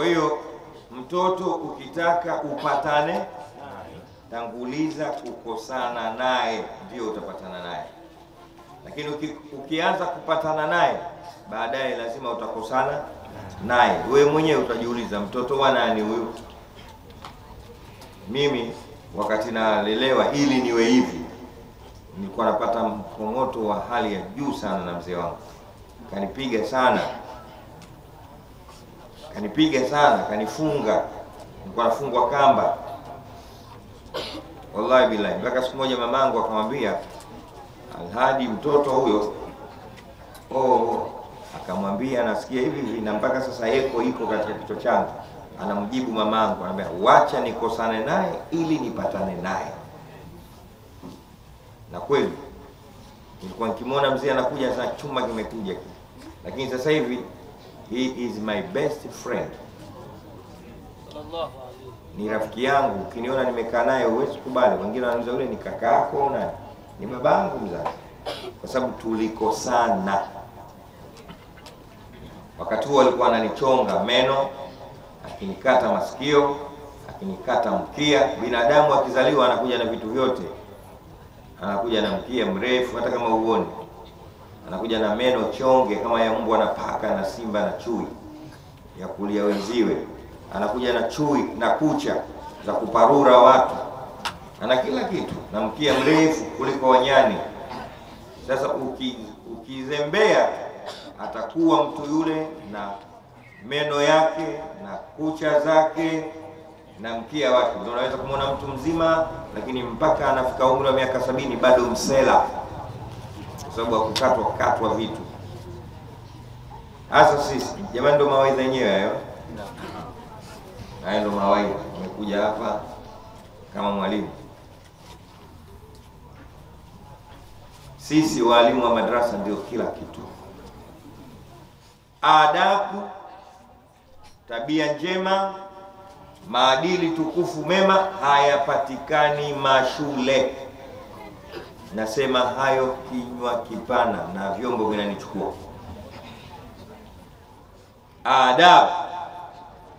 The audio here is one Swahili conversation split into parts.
Kwa hiyo mtoto ukitaka upatane, tanguliza kukosana naye, ndio utapatana naye. Lakini uki, ukianza kupatana naye baadaye lazima utakosana naye. Wewe mwenyewe utajiuliza, mtoto wa nani huyu? Mimi wakati nalelewa ili niwe hivi, nilikuwa napata mkongoto wa hali ya juu sana na mzee wangu, kanipiga sana kanipiga sana, kanifunga, nilikuwa nafungwa kamba, wallahi billahi, mpaka siku moja mamangu akamwambia Alhadi, mtoto huyo oh, akamwambia nasikia hivi hivi, na mpaka sasa yeko iko katika kichwa changu. Anamjibu mamangu, anambia wacha nikosane naye ili nipatane naye. Na kweli nilikuwa nikimwona mzee anakuja, sasa chuma kimekuja, lakini sasa hivi he is my best friend, ni rafiki yangu. Ukiniona nimekaa naye huwezi kubali. Wengine wanauliza yule ni kaka yako na ni babangu mzazi, kwa sababu tulikosana. Wakati huo alikuwa ananichonga meno, akinikata masikio, akinikata mkia. Binadamu akizaliwa anakuja na vitu vyote, anakuja na mkia mrefu, hata kama uoni, anakuja na meno chonge kama ya mbwa na paka na simba na chui ya kulia wenziwe, anakuja na chui na kucha za kuparura watu ana kila kitu na mkia mrefu kuliko wanyani. Sasa uki, ukizembea atakuwa mtu yule na meno yake na kucha zake na mkia wake. Unaweza kumwona mtu mzima, lakini mpaka anafika umri wa miaka sabini bado msela, kwa sababu hakukatwa katwa vitu. Hasa sisi jamani, ndo mawaidha yenyewe hayo. Haya ndo mawaidha, Umekuja hapa kama mwalimu Sisi walimu wa madrasa ndio kila kitu. Adabu, tabia njema, maadili tukufu mema hayapatikani mashule. Nasema hayo kinywa kipana na vyombo vinanichukua. Adab,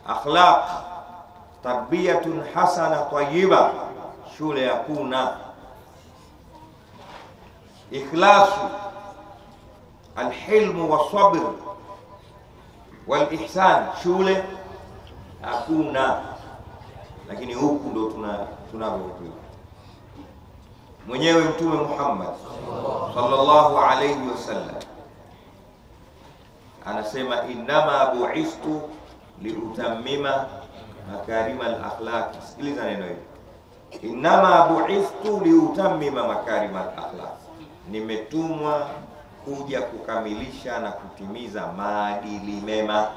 akhlaq, tarbiyatun hasana tayyiba, shule ya kuna. ikhlasu alhilmu wasabr walihsan, shule hakuna. Lakini huku ndo tuna tunavyovitu mwenyewe Mtume Muhammad sallallahu alayhi wasallam anasema, innama buistu liutamima makarima alakhlaq. Sikiliza neno hili, innama buistu liutamima makarima alakhlaq nimetumwa kuja kukamilisha na kutimiza maadili mema.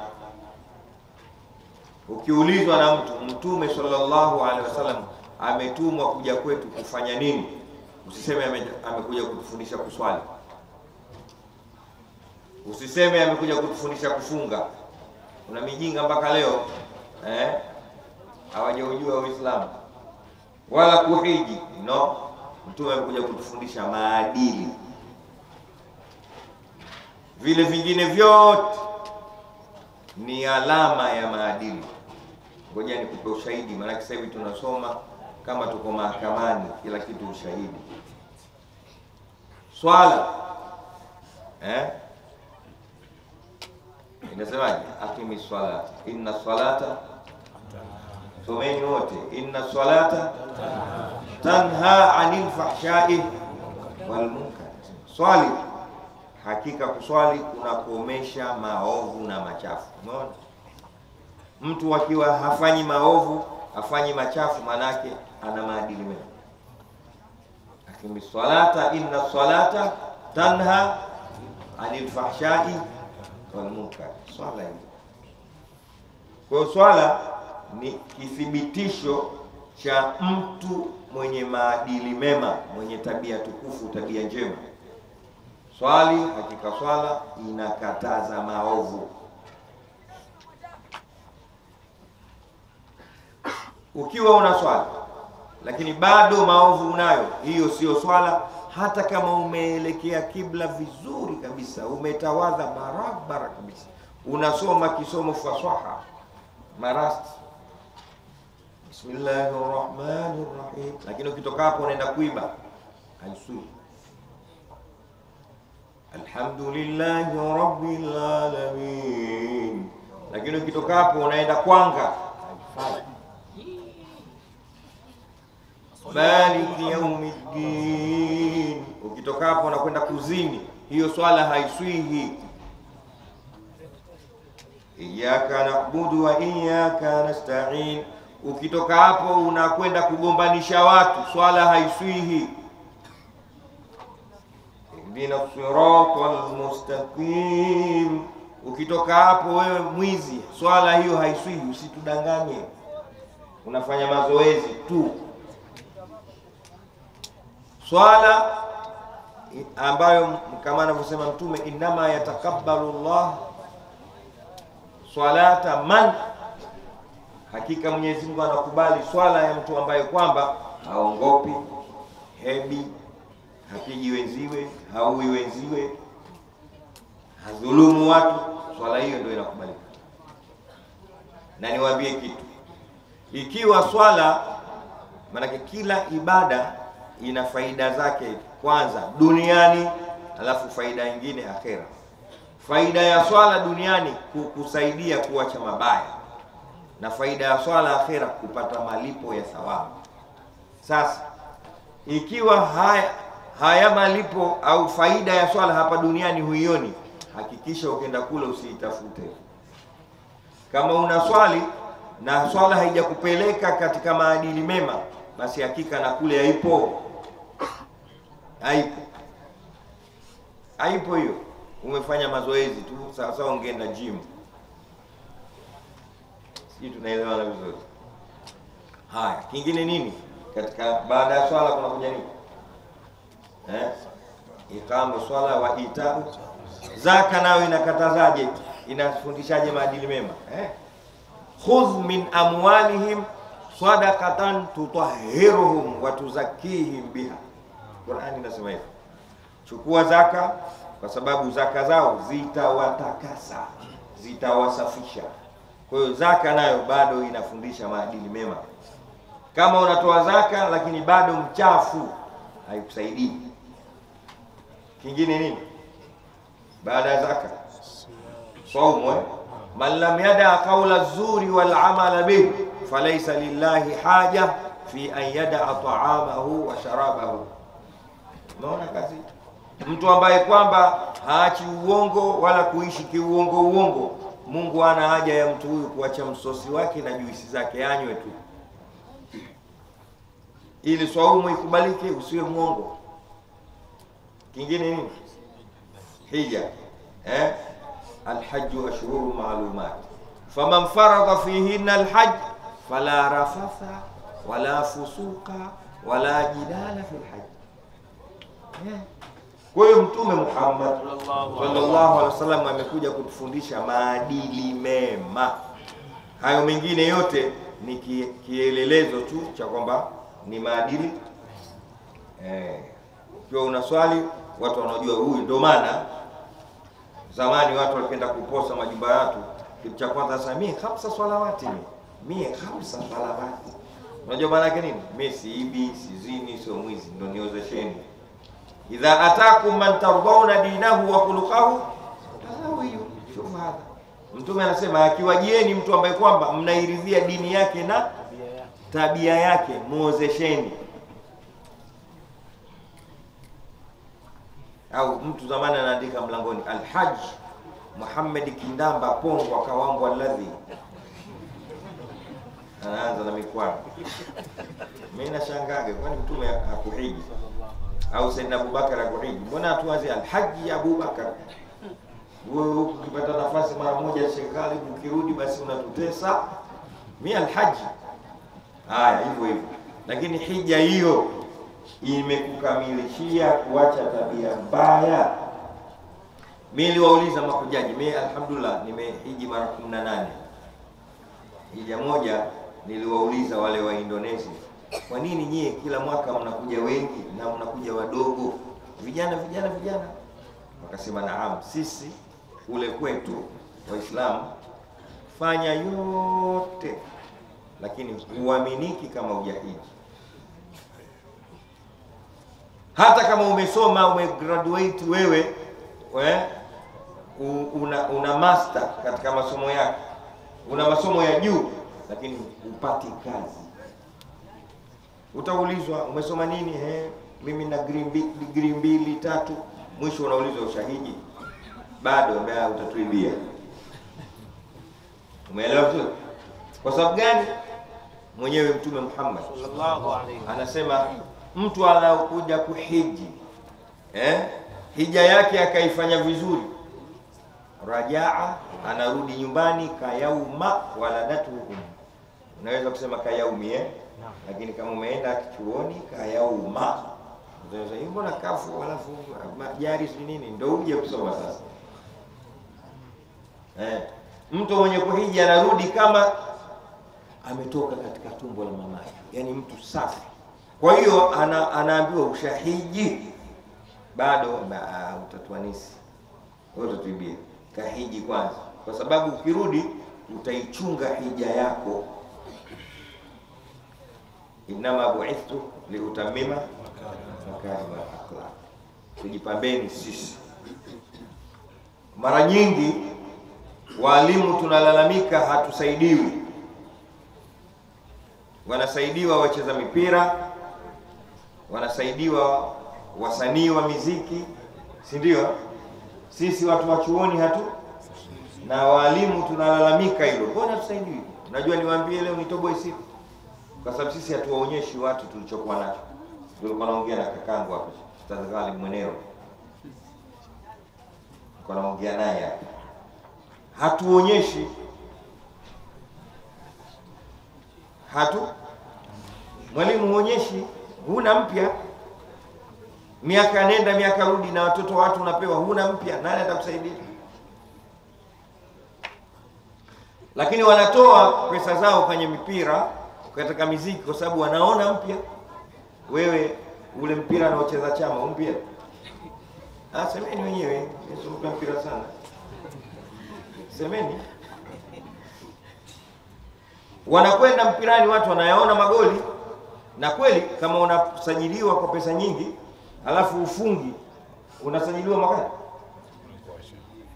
Ukiulizwa na mtu Mtume sallallahu alaihi wasallam ametumwa kuja kwetu kufanya nini, usiseme amekuja kutufundisha kuswali, usiseme amekuja kutufundisha kufunga. Kuna mijinga mpaka leo eh, hawajaujua Uislamu wala kuhiji no Mtume amekuja kutufundisha maadili. Vile vingine vyote ni alama ya maadili. Ngoja nikupe ushahidi, maanake sasa hivi tunasoma kama tuko mahakamani, kila kitu ushahidi. Swala eh? Inasemaje? akimi swala, inna salata, someni wote, inna salata tanha anil fahshai wal munkar, swali hakika kuswali kunakomesha maovu na machafu. Umeona, mtu akiwa hafanyi maovu hafanyi machafu, manake ana maadili mema. Akimi salata inna salata tanha anil fahshai wal munkar, swala hiyo. Kwa hiyo swala ni kithibitisho cha mtu mwenye maadili mema, mwenye tabia tukufu, tabia njema. Swali, hakika swala inakataza maovu. Ukiwa una swala lakini bado maovu unayo, hiyo sio swala. Hata kama umeelekea kibla vizuri kabisa, umetawadha barabara kabisa, unasoma kisomo fasaha, marasti. Bismillahi rahmani rahim, lakini ukitoka hapo unaenda kuiba. Haisui. Alhamdulillahi rabbil alamin, lakini ukitoka hapo unaenda kwanga Maliki yaumiddin, ukitoka hapo unakwenda kuzini, hiyo swala haiswihi. Iyyaka na'budu wa iyyaka nasta'in, ukitoka hapo unakwenda kugombanisha watu, swala haiswihi. Ihdina siratal mustaqim, ukitoka hapo wewe mwizi, swala hiyo haiswihi. Usitudanganye, unafanya mazoezi tu. Swala ambayo kama anavyosema Mtume, innama yatakabbalu llah swalata man, hakika Mwenyezi Mungu anakubali swala ya mtu ambaye kwamba haongopi, hebi, hapigi wenziwe, haui wenziwe, hadhulumu watu, swala hiyo ndio inakubalika. Na niwaambie kitu, ikiwa swala, maanake kila ibada ina faida zake, kwanza duniani, alafu faida nyingine akhera. Faida ya swala duniani kukusaidia kuacha mabaya, na faida ya swala akhera kupata malipo ya thawabu. Sasa ikiwa haya haya malipo au faida ya swala hapa duniani huioni, hakikisha ukenda kule usiitafute. Kama una swali na swala haijakupeleka katika maadili mema, basi hakika na kule haipo, haipo, haipo hiyo umefanya mazoezi tu sawa sawa, ungeenda gym. Sijui tunaelewana vizuri. Haya, kingine nini katika baada ya swala kunakuja nini eh? ikamu swala wa ita zaka, nayo inakatazaje? Inafundishaje maadili mema eh? Khudh min amwalihim sadaqatan tutahhiruhum wa tuzakkihim biha. Qur'ani inasema hivyo, chukua zaka kwa sababu zaka zao zitawatakasa, zitawasafisha. Kwa hiyo zaka nayo bado inafundisha maadili mema. Kama unatoa zaka lakini bado mchafu, haikusaidii. Kingine nini baada ya zaka? Saumu eh? man lam yada qaula zuri wal amala bih falaysa lillahi haja fi an yada taamahu wa sharabahu. Unaona kazi mtu ambaye kwamba haachi uongo wala kuishi kiuongo uongo, Mungu ana haja ya mtu huyu kuacha msosi wake na juisi zake, anywe tu, ili swaumu ikubalike, usiwe mwongo. Kingine nini? Hija eh? Alhaju ashhuru maalumat faman faradha fihinna alhaj fala rafatha wala fusuka wala jidala fi lhaj yeah. Kwa hiyo Mtume Muhammad sallallahu alaihi wasallam amekuja kutufundisha maadili mema. Hayo mengine yote ni kielelezo tu cha kwamba ni maadili eh. Ukiwa una swali watu wanajua huyu. Ndio maana zamani watu walipenda kuposa majumba yatu, watu, kitu cha kwanza sasa, mie hamsa swalawati, mie hamsa swalawati. Unajua maana yake nini? Mimi siibi, sizini, sio mwizi, ndio niozesheni idha atakum man tardhauna dinahu wa khuluqahu fazawiyu. Shufu hadha, Mtume anasema akiwajieni mtu ambaye kwamba mnairidhia dini yake na tabia yake, muozesheni. Au mtu zamani anaandika mlangoni, Alhaj Muhammad Kindamba Pongwa Kawambwa ladhi anaanza na mikwano. Mimi nashangaga, kwani Mtume hakuhiji au Saidina Abubakar akuhiji, mbona hatuanze alhaji ya Abubakar? Wewe ukipata nafasi mara moja serikali, ukirudi basi unatutesa. Mi alhaji haya hivyo hivyo, lakini hija hiyo imekukamilishia kuacha tabia mbaya. Mi niliwauliza makujaji mi alhamdulillah nimehiji mara kumi na nane. Hija moja niliwauliza wale wa Indonesia kwa nini nyie kila mwaka mnakuja wengi na mnakuja wadogo, vijana vijana vijana? Wakasema naam, sisi kule kwetu Waislamu fanya yote, lakini huaminiki kama ujahidi. Hata kama umesoma umegraduate wewe we, una, una master katika masomo yako, una masomo ya juu, lakini upati kazi, utaulizwa umesoma nini? Eh, mimi na degree mbili tatu, mwisho unaulizwa ushahidi bado, mbaya utatuibia. Umeelewa vizuri? Kwa sababu gani? Mwenyewe Mtume Muhammad sallallahu alaihi anasema mtu anaokuja kuhiji eh, hija yake akaifanya vizuri, rajaa, anarudi nyumbani kayauma waladatuhum. Unaweza kusema kayaumi eh? Lakini kama umeenda chuoni kayauma, unaweza hivyo na kafu alafu majari si nini, ndio uje kusoma sasa eh. Mtu mwenye kuhiji anarudi kama ametoka katika tumbo la mamake, yani mtu safi. Kwa hiyo ana, anaambiwa ushahiji bado utatuanisi wewe utatuibia, kahiji kwanza, kwa sababu ukirudi utaichunga hija yako. Innama buithtu liutamima makarima akhlaq, tujipambeni sisi. Mara nyingi walimu tunalalamika hatusaidiwi wanasaidiwa wacheza mipira, wanasaidiwa wasanii wa miziki, si ndio? Sisi watu wa chuoni hatu na walimu tunalalamika hilo, mbona tusaidiwi? Najua niwaambie leo nitoboe siku, kwa sababu sisi hatuwaonyeshi watu tulichokuwa nacho. Tulikuwa naongea na kakangu hapa Ustadh Mweneo, nilikuwa naongea naye hapa, hatuonyeshi. Hatu mwalimu huonyeshi, huna mpya, miaka nenda miaka rudi, na watoto watu unapewa, huna mpya, nani atakusaidia? Lakini wanatoa pesa zao kwenye mipira, katika miziki, kwa sababu wanaona mpya. Wewe ule mpira anaocheza Chama mpya, ah, semeni wenyewe, mtu mpira sana, semeni. Wanakwenda mpirani, watu wanayaona magoli, na kweli kama unasajiliwa kwa pesa nyingi alafu ufungi, unasajiliwa mwakani,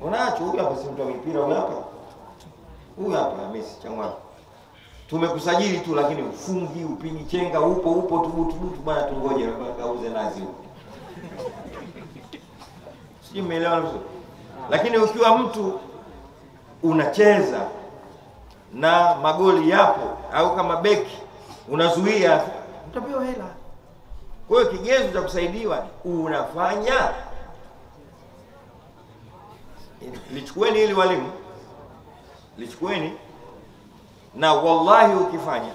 unaacho. Huyu hapa si mtu wa mipira, huyu hapa, huyu hapa Messi changwa, tumekusajili tu, lakini ufungi, upigi chenga, upo upo tubutubutu, bwana, tungoje kauze nazi huko, sijui mmeelewa vizuri. Lakini ukiwa mtu unacheza na magoli yapo, au kama beki unazuia, utapewa hela. Kwa hiyo kigezo cha kusaidiwa unafanya. Lichukueni hili walimu, lichukueni na wallahi, ukifanya,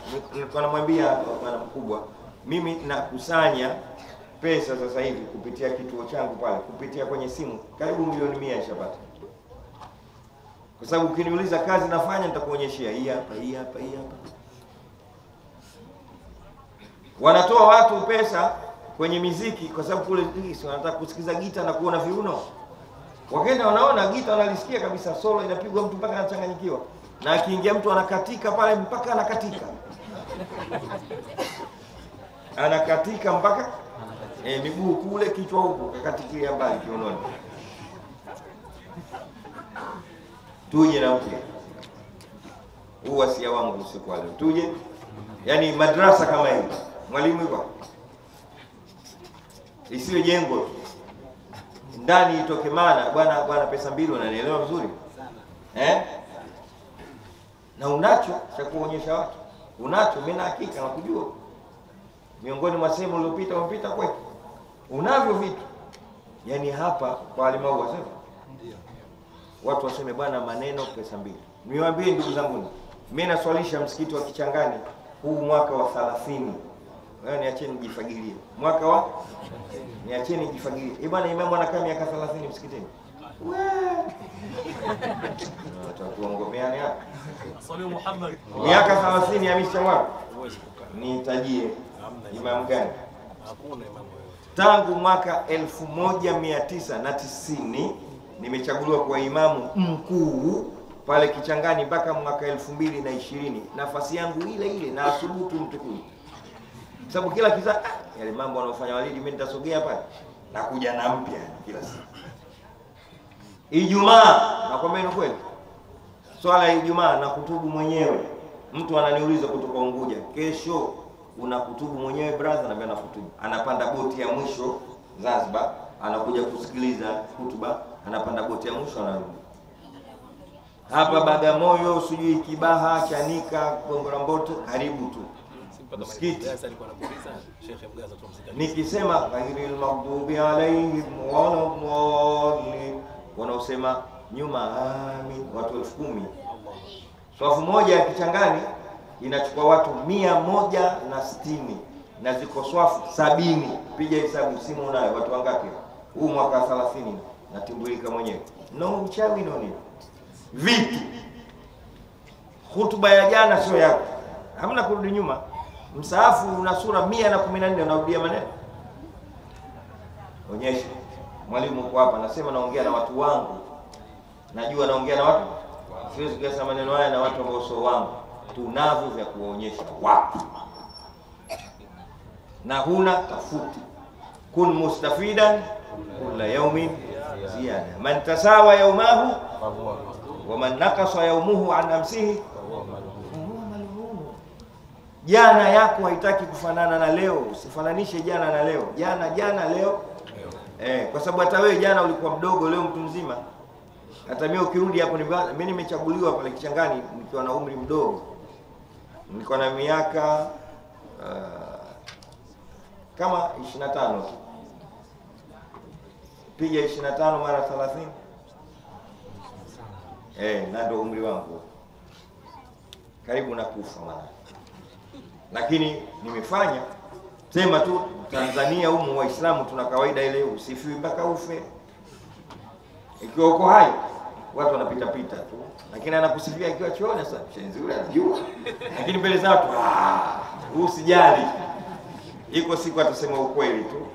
wanamwambia namwambia bwana mkubwa, mimi nakusanya pesa sasa hivi kupitia kituo changu pale, kupitia kwenye simu, karibu milioni mia ishapata kwa sababu ukiniuliza kazi nafanya, nitakuonyeshea hii hapa, hii hapa, hii hapa. Wanatoa watu pesa kwenye miziki, kwa sababu kule wanataka kusikiza gita na kuona viuno. Wakenda wanaona gita, wanalisikia kabisa, solo inapigwa, mtu mpaka anachanganyikiwa, na akiingia mtu anakatika pale mpaka anakatika, anakatika mpaka e, miguu kule, kichwa huku, kakatikia mbali kiunoni. Tuje na mpya huu wasia wangu usiku wa leo, tuje. Yaani madrasa kama hivi, mwalimu hivyo, isiwe jengo ndani itoke maana. Bwana bwana, pesa mbili, unanielewa vizuri? Eh? Na unacho cha kuonyesha watu, unacho. Mimi na hakika nakujua, miongoni mwa sehemu uliopita umepita kwetu, unavyo vitu Yani hapa kwa alimau wasema watu waseme bwana, maneno pesa mbili. Niwaambie ndugu zangu, mimi naswalisha msikiti wa Kichangani huu mwaka wa 30. Wewe niacheni nijifagilie. Mwaka wa niacheni nijifagilie. Eh bwana, imamu anakaa miaka 30 msikitini. Miaka 30 ya misha mwaka. Nitajie imamu gani? Tangu mwaka elfu moja mia tisa na tisini nimechaguliwa kwa imamu mkuu pale Kichangani mpaka mwaka elfu mbili na ishirini nafasi yangu ile ile na asubutu mtukuu, sababu kila kiza ah, yale mambo wanaofanya Walidi, mimi nitasogea pale nakuja na mpya kila siku. Ijumaa nakwambia ni kweli, swala ya Ijumaa na kutubu mwenyewe. Mtu ananiuliza kutoka Unguja, kesho una kutubu mwenyewe brother? Naambia na kutubu. Anapanda boti ya mwisho Zanzibar, anakuja kusikiliza hutuba, anapanda boti ya mwisho, anarudi hapa Bagamoyo, sijui Kibaha, Chanika, Gongola, Mboto, karibu tu msikiti. Nikisema ghairil maghdubi alaihim waladdallin, wanaosema nyuma amin, watu elfu kumi. Swafu moja ya Kichangani inachukua watu mia moja na sitini na ziko swafu sabini. Piga hesabu, simu unayo, watu wangapi huu mwaka thalathini Natimbulika mwenyewe, no uchawi no nini Vipi Hutuba ya jana sio yako, hamna kurudi nyuma. Msaafu una sura mia na kumi na nne unarudia maneno. Onyesha mwalimu uko hapa, nasema naongea na watu wangu, najua naongea na watu, siwezi kuasa maneno haya na watu ambao sio wangu. Tunavyo vya kuwaonyesha watu, na huna tafuti. Kun mustafidan kula yaumin ziada man tasawa yaumahu wa man nakasa yaumuhu an amsihi Jana yako haitaki kufanana na leo. Usifananishe jana na leo, jana jana, leo eh, kwa sababu hata wewe jana ulikuwa mdogo, leo mtu mzima. Hata mimi ukirudi hapo, mimi nimechaguliwa pale Kichangani nikiwa na umri mdogo, nilikuwa na miaka uh, kama 25 tu, piga 25 mara 30 eh, na ndio umri wangu. Karibu na kufa maana. Lakini nimefanya sema tu Tanzania humu Waislamu tuna kawaida ile usifiwi mpaka ufe. Ikiwa uko hai watu wanapita pita tu, lakini anakusifia ikiwa chooni. Sasa shenzi yule anajua, lakini mbele za watu ah, usijali, iko siku atasema ukweli tu.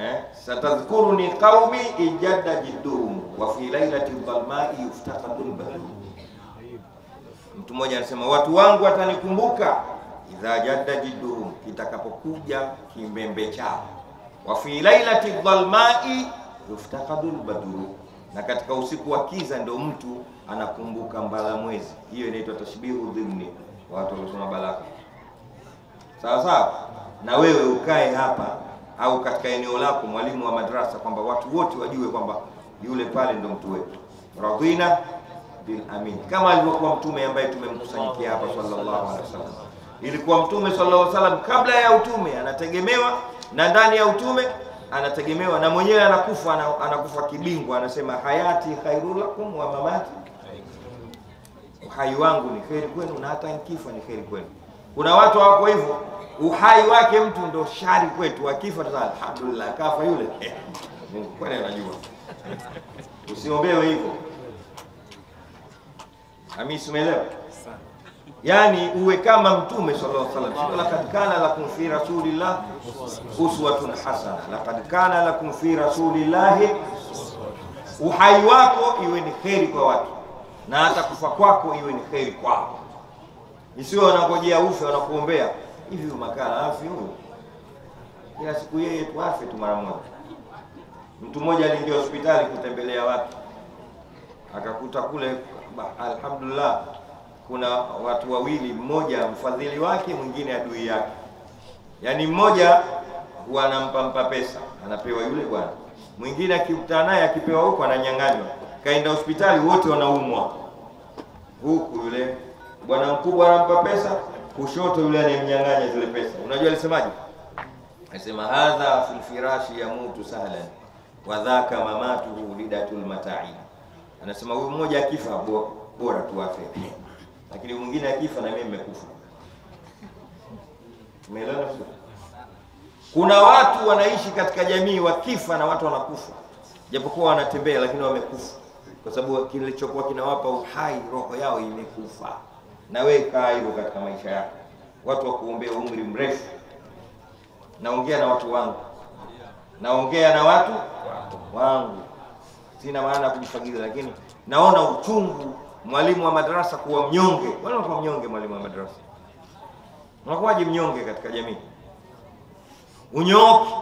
Eh, satadhkuruni qaumi ijadda jidduhum wa fi lailati dhalmai Mtu mmoja anasema watu wangu watanikumbuka idha jadda jidduhum, kitakapokuja kimbembe chao. Wa fi lailati dhalmai yuftaqadu albadru, na katika usiku wa kiza ndio mtu anakumbuka mbala mwezi. Hiyo inaitwa tashbihu dhimni, watu waliosoma balagha. Sawa sawa, na wewe ukae hapa au katika eneo lako, mwalimu wa madrasa, kwamba watu wote wajue kwamba yule pale ndo mtu wetu. radhina bil amin, kama alivyokuwa mtume ambaye tumemkusanyikia hapa sallallahu alaihi wasallam. Ilikuwa mtume sallallahu alaihi wasallam kabla ya utume anategemewa, na ndani ya utume anategemewa, na mwenyewe anakufa, anakufa kibingwa, anasema hayati khairul lakum wa mamati, uhai wangu ni kheri kwenu na hata nikifa ni kheri kwenu. Kuna watu hawako hivyo, uhai wake mtu ndo shari kwetu, akifa alhamdulillah, kafa yule Mungu kwani anajua. Usiombewe hivyo. Hamisi, umeelewa? Yaani uwe kama mtume sallallahu alaihi wasallam. Laqad kana lakum fi rasulillah uswatun hasana, laqad kana lakum fi rasulillah. uhai wako iwe ni kheri kwa watu na hata kufa kwako iwe ni kheri kwako, isiwe wanangojea ufe wanakuombea hivi. Makala afi huyo, kila siku yeye tu afe tu mara moja. Mtu mmoja aliingia hospitali kutembelea watu, akakuta kule alhamdulillah kuna watu wawili, mmoja mfadhili wake, mwingine adui yake. Yaani mmoja huwa anampa mpa pesa, anapewa yule bwana, mwingine akikutana naye akipewa huko ananyang'anywa. Kaenda hospitali, wote wanaumwa, huku yule bwana mkubwa anampa pesa, kushoto yule anayemnyang'anya zile pesa. Unajua alisemaje? Alisema hadha filfirashi yamutu sahlan wa dhaka mamatuhu lidatul matai. Anasema huyu mmoja akifa bora tu afe, lakini mwingine akifa na mimi nimekufa. Umeelewa? Kuna watu wanaishi katika jamii wakifa na watu wanakufa, japokuwa wanatembea, lakini wamekufa kwa sababu kilichokuwa kinawapa uhai roho yao imekufa. Na wewe kaa hivyo katika maisha yako, watu wakuombea umri mrefu. Naongea na watu wangu, naongea na watu wangu sina maana ya kujifagilia, lakini naona uchungu mwalimu wa madarasa kuwa mnyonge. Mbona unakuwa mnyonge mwalimu wa madarasa? Unakuwaje mnyonge katika jamii? Unyooki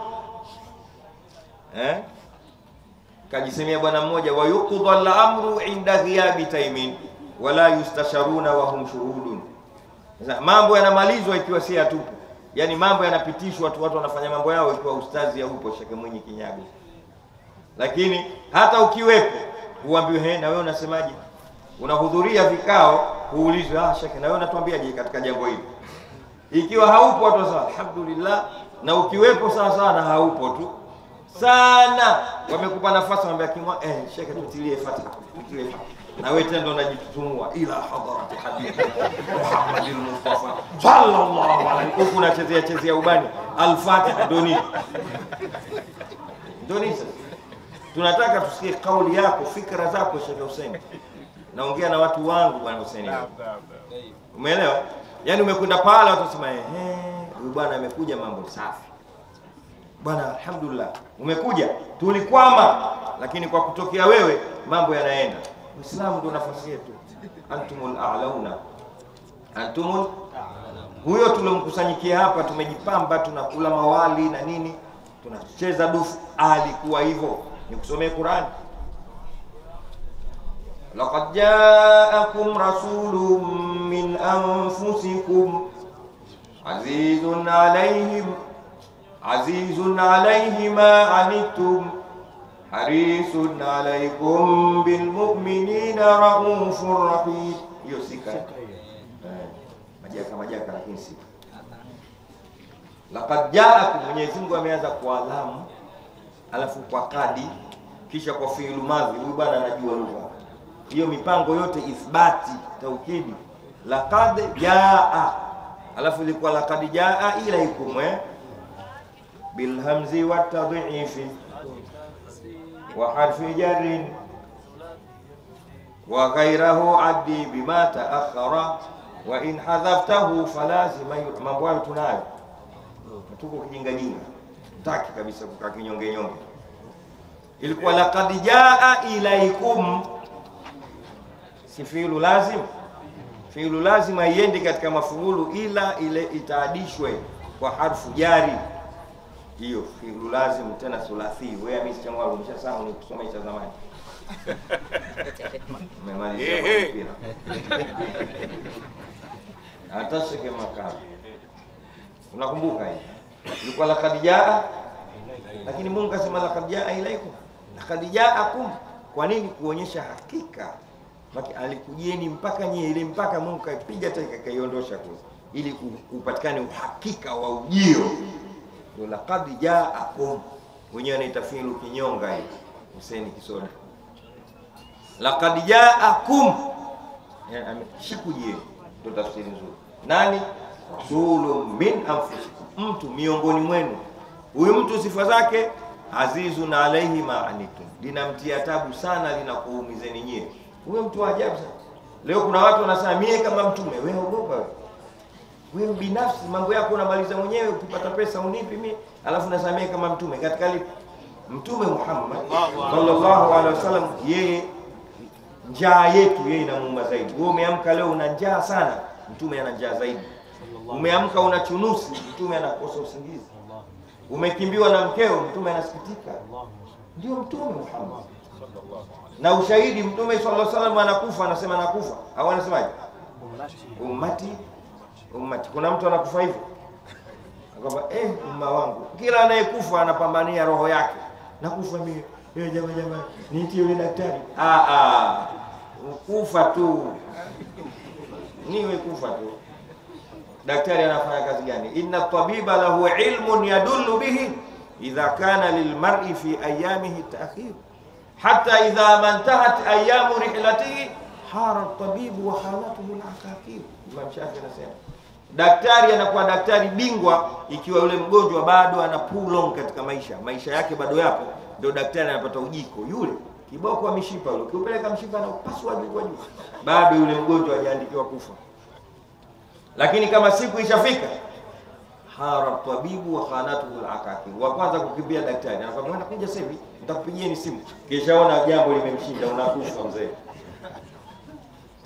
eh? Kajisemea bwana mmoja, wa lamru inda ghiabi taimin wala yustasharuna wa hum shuhudun. Sasa mambo yanamalizwa ikiwa si yatupu, yaani mambo yanapitishwa tu, watu wanafanya mambo yao ikiwa ustazi haupo, Shekhe Mwinyi Kinyago. Lakini hata ukiwepo huambiwe, na wewe unasemaje? Unahudhuria vikao, huulizwa ah, Shekhe, na wewe unatuambiaje katika jambo hili? Ikiwa haupo watu wasema alhamdulillah, na ukiwepo sawa sawa, na haupo tu. Sana, wamekupa nafasi, wambia kimwa, eh, Shekhe, tutilie fatiha, tutilie na wewe tena ndo unajitutumua ila hadarati habibi Muhammadin Mustafa. Sallallahu alaihi huku unachezea chezea ubani. al-Fatiha ndo nini? Ndo nini sasa? Tunataka tusikie kauli yako fikra zako Sheikh Hussein naongea na watu wangu bwana Hussein. Umeelewa? Yaani umekwenda pale watu wasema ehe huyu bwana amekuja mambo safi. Bwana alhamdulillah. Umekuja? Tulikwama lakini kwa kutokea wewe mambo yanaenda. Uislamu ndio nafasi yetu. Antumul a'launa, antumul huyo tuliomkusanyikia hapa, tumejipamba, tunakula mawali na nini, tunacheza dufu. Alikuwa hivyo. Nikusomee Qur'an, ja'akum rasulun min anfusikum azizun alayhim azizun alayhi ma anittum harisun alaikum bilmuminina raufur rahim. Hiyo eh, majaka majaka, lakini sika. Laqad jaakum, Mwenyezi Mungu ameanza kwa alamu, alafu kwa kadi, kisha kwa fiilu madhi. Huyu bwana anajua lugha hiyo mipango yote ithbati tauhidi, laqad jaa, alafu ilikuwa laqad jaa ilaikum eh, bilhamzi watadhifi wa harfi jarrin wa ghairahu addi bima taakhara wa in hadhaftahu falazima. Mambo hayo tunayo, tuko kijingajinga, taki kabisa kukaa kinyonge nyonge. Ilikuwa laqad jaa ilaikum si fiilu lazim fiilu lazim haiendi katika mafuulu ila ile itaadishwe kwa harfu jari hiyo fiilu lazim tena thulathi. Wewe mimi sana kusoma cha zamani. Shike makao. Unakumbuka hii? Ilikuwa lakad jaa lakini Mungu kasema lakad jaa ilaikum. lakad jaakum. Kwa nini? Kuonyesha hakika. Maki alikujieni mpaka nyie ile mpaka Mungu kaipiga tena kaiondosha kule ili upatikane uhakika wa ujio ndio laqad jaakum, wenyewe anaita fi'lu kinyonga hii. Hussein Kisoda, laqad jaakum, shikujie, ndio tafsiri nzuri. Nani? rasulun min anfusikum, mtu miongoni mwenu. Huyu mtu sifa zake azizun alaihi ma anitum, linamtia tabu sana, linakuumizeni nyie. Huyo mtu wa ajabu sana. Leo kuna watu wanasema mie kama mtume, wewe ogopa wewe wewe binafsi mambo yako unamaliza mwenyewe, ukipata pesa unipi mimi, alafu nasamee kama mtume katika lipi? Mtume Muhammad sallallahu alaihi wasallam, yeye njaa yetu yeye inamuuma zaidi. Wewe umeamka leo una njaa sana, mtume ana njaa zaidi. Umeamka una chunusi, mtume anakosa usingizi. Umekimbiwa na mkeo, mtume anasikitika. Ndio mtume Muhammad na ushahidi, mtume sallallahu alaihi wasallam anakufa, anasema nakufa, au anasemaje? Ummati ummati. Kuna mtu anakufa hivyo kwamba eh, umma wangu. Kila anayekufa anapambania roho yake, nakufa mimi eh, jamaa jamaa, niitie yule daktari. Ah, ah, kufa tu, niwe kufa tu. Daktari anafanya kazi gani? inna tabiba lahu ilmun yadullu bihi idha kana lilmar'i fi ayamihi ta'khir hatta idha mantahat ayamu rihlatihi hara tabibu wa halatuhu al-akakir. Imam Shafi anasema daktari anakuwa daktari bingwa ikiwa yule mgonjwa bado ana pulong katika maisha, maisha yake bado yapo, ndio daktari anapata ujiko. Yule kiboko wa mishipa yule, ukiupeleka mshipa na upasua juu kwa juu, bado yule mgonjwa hajaandikiwa kufa. Lakini kama siku ishafika, hara tabibu wa khanatuhu al-akakir, wa kwanza kukimbia daktari, anakwambia kuja sasa hivi nitakupigieni simu, kishaona jambo limemshinda, unakufa mzee.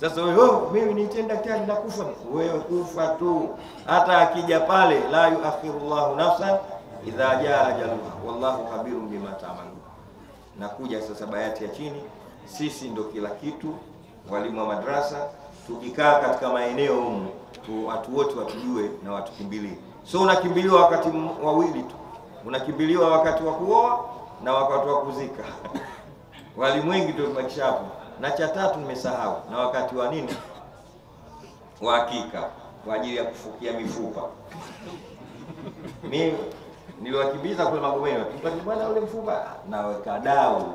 Sasa wewe oh, mimi niite daktari nakufa, wewe kufa tu. Hata akija pale, la yuakhiru Allahu nafsan idha jaa ajaluha wallahu khabirun bima ta'malun. Nakuja sasa bayati ya chini, sisi ndo kila kitu, walimu wa madrasa, tukikaa katika maeneo humu tu, watu wote watujue na watukimbilie. So unakimbiliwa wakati wawili tu, unakimbiliwa wakati wa kuoa na wakati wa kuzika. walimwengi ndio tumekisha hapo, na cha tatu nimesahau, na wakati wa nini, wa hakika kwa ajili ya kufukia mifupa. Mimi niliwakimbiza kule Magomeni, bwana, ule mfupa naweka dau,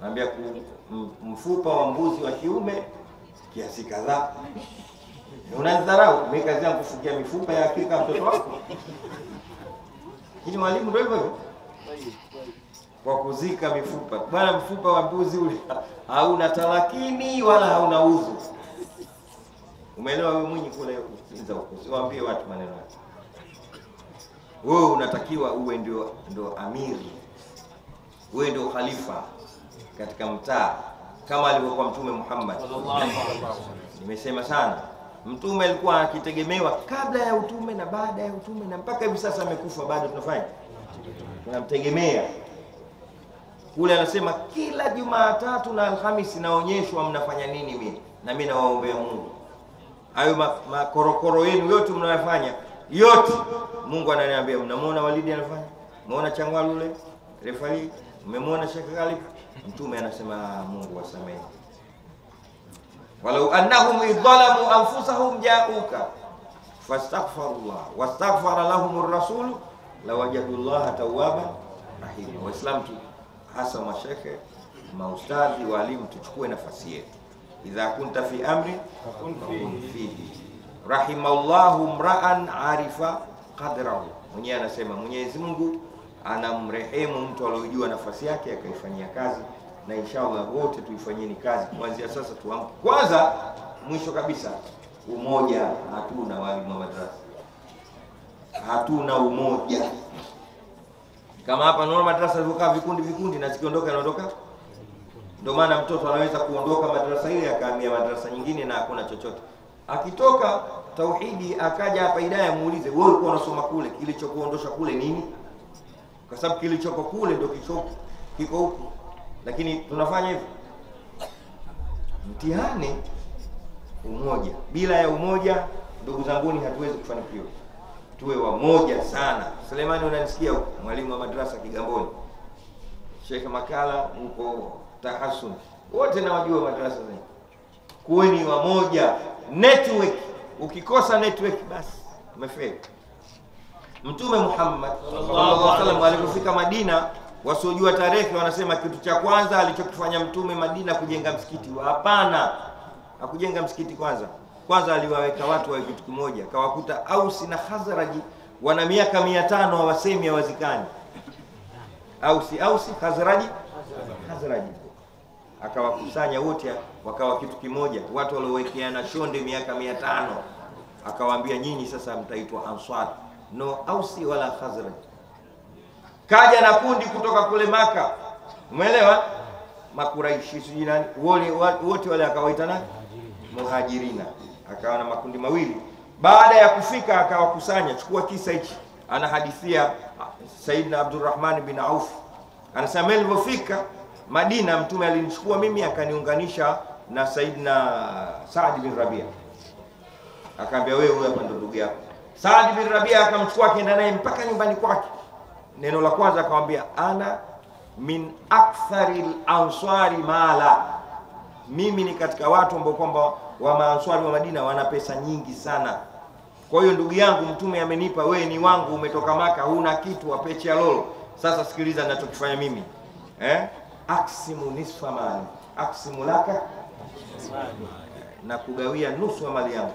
naambia mfupa wa mbuzi wa kiume kiasi kadhaa. Unadharau, mimi kazi yangu kufungia mifupa ya hakika mtoto wako. Lakini mwalimu ndio hivyo kwa kuzika mifupa. Bwana, mfupa wa mbuzi ule hauna talakini wala hauna uzu Umeelewa wewe Mwinyi kule Sinza huko, siwaambie watu maneno yako. Wewe unatakiwa uwe ndio ndio amiri, Wewe ndio khalifa katika mtaa kama alivyokuwa Mtume Muhammad. Nimesema sana, mtume alikuwa akitegemewa kabla ya utume na baada ya utume, na mpaka hivi sasa amekufa, bado tunafanya tunamtegemea. Kule anasema kila Jumatatu na Alhamisi naonyeshwa mnafanya nini mimi, na mimi nawaombea Mungu. Hayo makorokoro ma- yenu yote mnayofanya yote, Mungu ananiambia, mnamwona Walidi anafanya, mmeona Changwalule refari, mmemwona Sheikh. Mtume anasema "Ah, Mungu wasamehe walau annahum idhalamu anfusahum jauka fastaghfirullah wastaghfara lahum rasulu lawajadu llaha tawwaban rahima. Waislamu tu hasa mashekhe, maustadhi, walimu, tuchukue nafasi yetu. Idha kunta fi amri fakun fihi rahimallahu mraan arifa qadrahu. Mwenyewe anasema Mwenyezi Mungu anamrehemu mtu aliyojua nafasi yake akaifanyia kazi, na inshallah wote tuifanyeni kazi kuanzia sasa. Tuamke kwanza, mwisho kabisa, umoja hatuna. Walimu wa madrasa hatuna umoja. Kama hapa naona madrasa zilivyokaa vikundi vikundi, na zikiondoka inaondoka. Ndio maana mtoto anaweza kuondoka madrasa ile akahamia madrasa nyingine na hakuna chochote. Akitoka tauhidi akaja hapa Hidaya, muulize wewe ulikuwa unasoma kule, kilichokuondosha kule nini? Kwa sababu kilichoko kule ndio kiko huku, lakini tunafanya hivyo. Mtihani umoja. Bila ya umoja, ndugu zanguni, hatuwezi kufanikiwa. Tuwe wamoja sana. Selemani, unanisikia huko? Mwalimu wa madrasa Kigamboni, Sheikh Makala huko Tahasun, wote nawajua madrasa zenu. Kuweni wamoja, network. Ukikosa network, basi umefeli. Mtume Muhammad sallallahu alaihi wasallam alipofika Madina, wasiojua tarehe wanasema kitu cha kwanza alichokifanya Mtume Madina kujenga msikiti. Hapana, hakujenga msikiti kwanza. Kwanza aliwaweka watu wa kitu kimoja, kawakuta Ausi na Khazraji wana miaka mia tano hawasemi hawazikani. Ausi Ausi, Khazraji Khazraji, akawakusanya wote wakawa kitu kimoja, watu waliowekeana shonde miaka mia tano akawaambia nyinyi sasa mtaitwa Ansar, no Ausi wala Khazraj. Kaja na kundi kutoka kule Maka, umeelewa? Makuraishi sijui nani wote wale akawaita nani? Muhajirina, akawa na makundi mawili. Baada ya kufika akawakusanya. Chukua kisa hichi, anahadithia Saidna Abdurrahman bin Auf, anasema nilipofika Madina, Mtume alinichukua mimi akaniunganisha na Saidna Saad bin Rabia akaambia wewe huyu hapa ndo ndugu yako. Saad bin Rabia akamchukua akaenda naye mpaka nyumbani kwake. Neno la kwanza akamwambia, ana min akthari lanswari mala, mimi ni katika watu ambao kwamba wa maanswari wa Madina wana pesa nyingi sana. Kwa hiyo ndugu yangu, mtume amenipa wewe, ni wangu, umetoka Maka, huna kitu, wapeche ya lolo. Sasa sikiliza ninachokifanya mimi eh? aksimu nisfa mali, aksimu laka na kugawia nusu ya mali yangu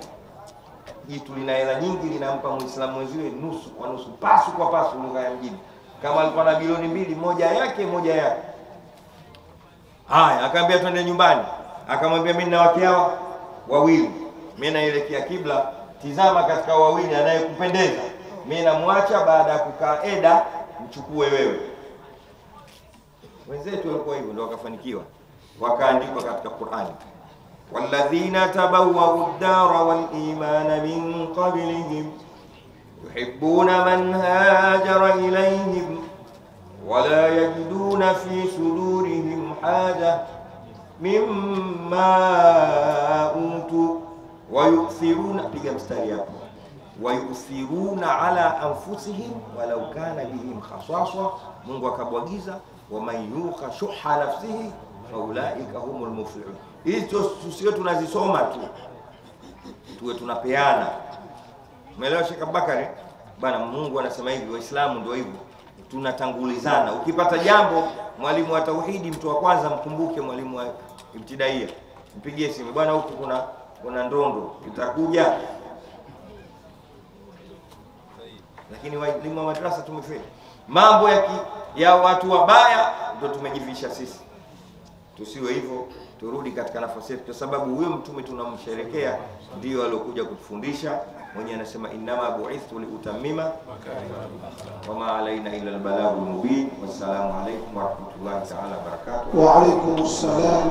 jitu lina hela nyingi linampa muislamu mwenziwe nusu kwa nusu, pasu kwa pasu, lugha ya mjini. Kama alikuwa na bilioni mbili, moja yake moja yake. Haya, akaambia twende nyumbani. Akamwambia mimi nina wake hawa wawili, mimi naelekea kibla, tizama katika wawili anayekupendeza mimi namwacha baada ya kukaa eda, mchukue wewe. Wenzetu walikuwa hivyo, ndio wakafanikiwa, wakaandikwa katika Qur'ani, walladhina tabawwa'u ad-dara wal imana min qablihim yuhibbuna man hajara ilayhim wala yajiduna fi sudurihim haja mimma utu wayuthiruna, piga mstari hapo, wayuthiruna ala anfusihim walau kana bihim khasasa. Mungu akabwagiza waman yuqa shuha nafsihi faulaika humul muflihun. Hizo tusio tunazisoma tu, tuwe tunapeana. Umeelewa Sheikh Abubakari? Bana, Mungu anasema hivi, Waislamu ndio hivyo, tunatangulizana. Ukipata jambo, mwalimu wa tauhidi, mtu wa kwanza mkumbuke mwalimu wa ibtidaia, mpigie simu, bwana, huku kuna kuna ndondo itakuja. Lakini walimu wa madrasa tumefeli, mambo ya, ki, ya watu wabaya ndio tumejivisha sisi. Tusiwe hivyo, turudi katika nafasi yetu, kwa sababu huyo mtume tunamsherekea ndio aliokuja kutufundisha mwenye anasema innama buithtu liutamima wama alaina illa albalaghul mubin. Wassalamu alaikum warahmatullahi taala wabarakatuh. Wa alaikum assalam